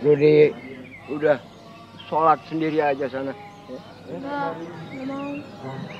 Rudi udah sholat sendiri aja sana. Enggak, enggak mau.